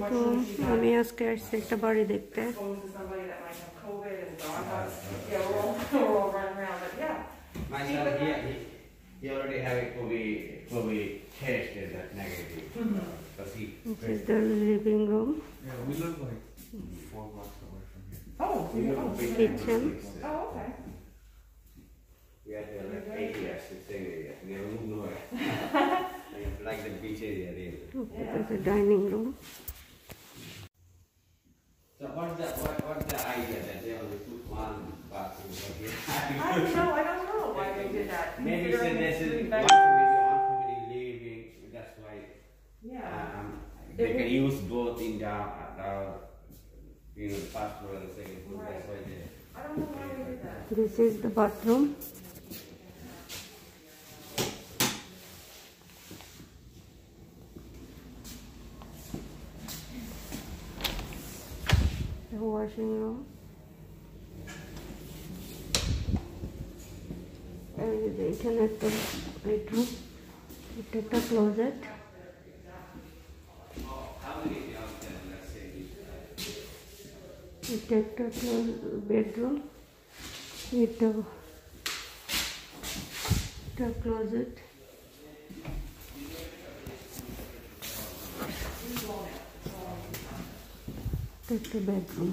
আলাইকুম আমি আজকে আসছি একটা বাড়ি দেখতে exposed to somebody that might have COVID and so I thought, yeah, we're all, we're all running around, but yeah. My son, he, he, he already have a COVID, COVID test is that negative. Because he, This is the living room, Yeah, we live like four blocks away from here. Oh, we you look know, big. Kitchen. oh, okay. We had uh, like eight years, six area, we have moved nowhere. Like the beach area really. okay, this is the dining room. they can use both in the, uh, you know, first floor and second floor. Right. That's why they. I don't know why they did that. This is the bathroom. The washing room. And the internet bedroom. We the closet. এটা একটা bedroom এটা এটা closet এটা একটা bedroom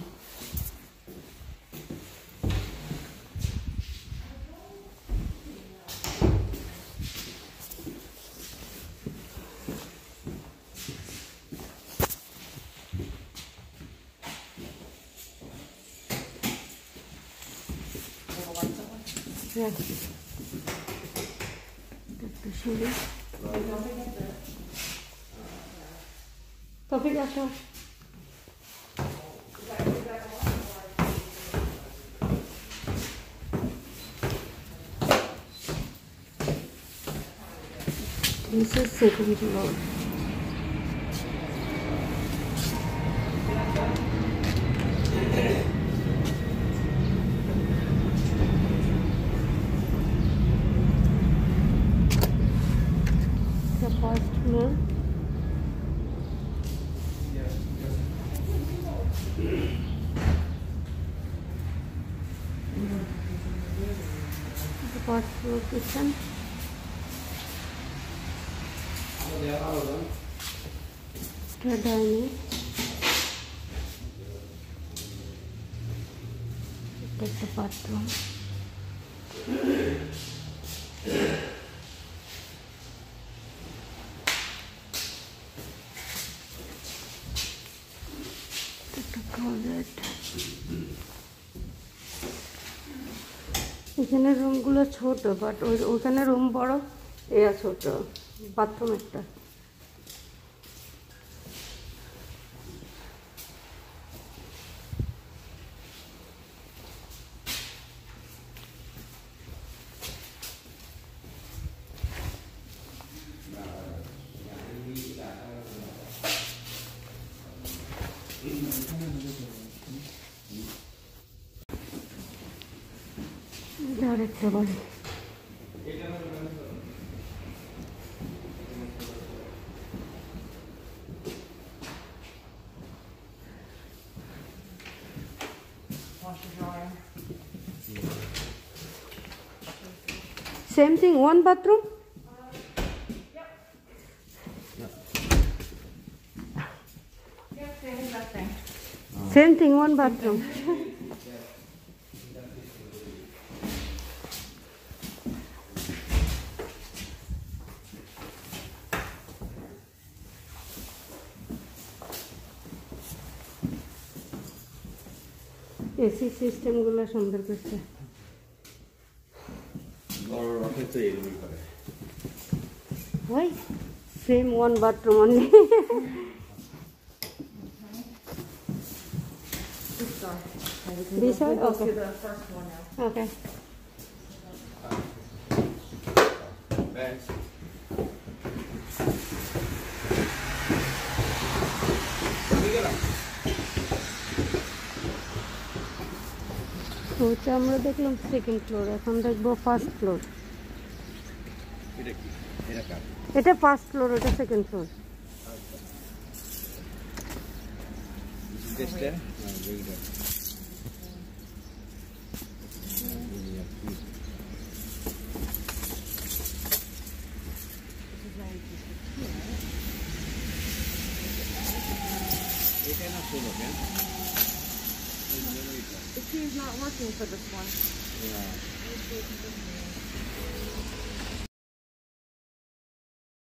Evet. Şimdi. Topik aşağı. This is second floor. में। Kitchen dining पात्र এখানে রুমগুলো ছোট বাট ওই ওখানে রুম বড় এয়া ছোট বাথরুম একটা। আরেকটা বাড়ি Washer dryer. Same thing, one bathroom? Yep, same exact thing. Same thing, one bathroom. AC সিস্টেমগুলো সুন্দর করছে। ওই same one bathroom only Okay. Okay. তো হচ্ছে আমরা দেখলাম সেকেন্ড ফ্লোর এখন দেখব ফার্স্ট ফ্লোর এটা এটা এটা ফার্স্ট ফ্লোর ওটা second floor this Key's not working for this one. Yeah.